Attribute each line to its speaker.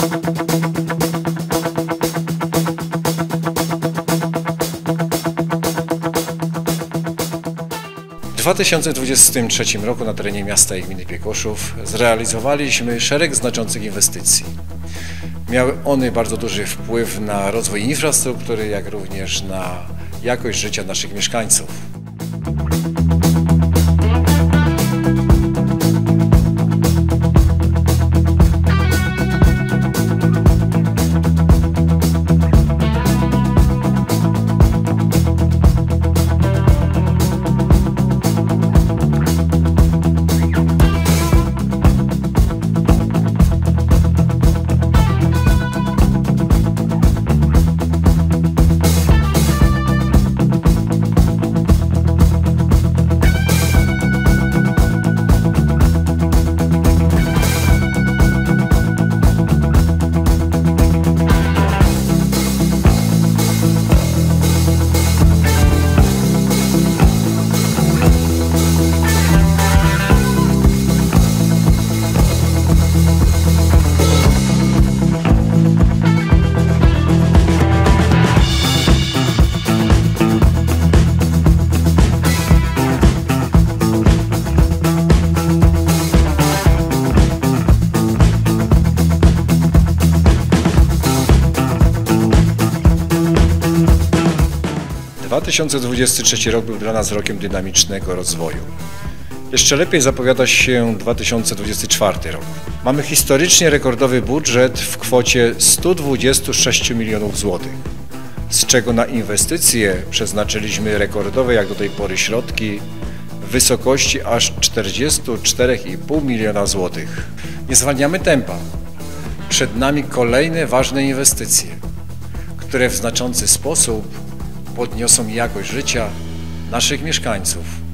Speaker 1: W 2023 roku na terenie miasta i gminy Piekoszów zrealizowaliśmy szereg znaczących inwestycji. Miały one bardzo duży wpływ na rozwój infrastruktury, jak również na jakość życia naszych mieszkańców. 2023 rok był dla nas rokiem dynamicznego rozwoju. Jeszcze lepiej zapowiada się 2024 rok. Mamy historycznie rekordowy budżet w kwocie 126 milionów złotych, z czego na inwestycje przeznaczyliśmy rekordowe jak do tej pory środki w wysokości aż 44,5 miliona złotych. Nie zwalniamy tempa. Przed nami kolejne ważne inwestycje, które w znaczący sposób podniosą jakość życia naszych mieszkańców.